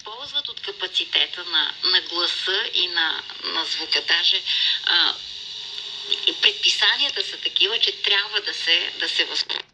възползват от капацитета на, на гласа и на, на звука. Даже а, предписанията са такива, че трябва да се, да се възползват.